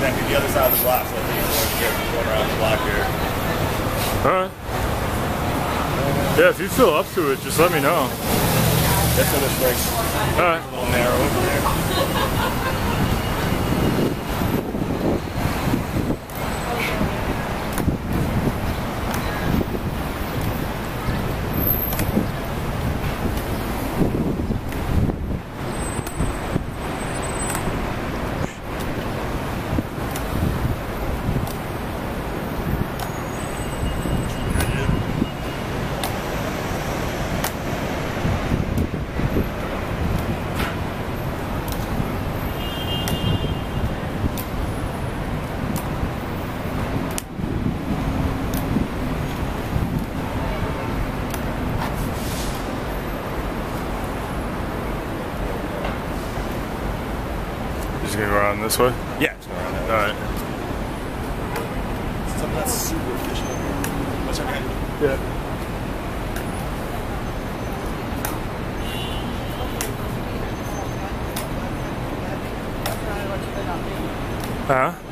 the other side of the block, so I think it's going here, going around the block here. Alright. Yeah, if you feel up to it, just let me know. That's this race. Alright. A little narrow over there. Just gonna go around this way? Yeah, just go around that way. Alright. Something that's super efficient. What's okay? Yeah. Huh?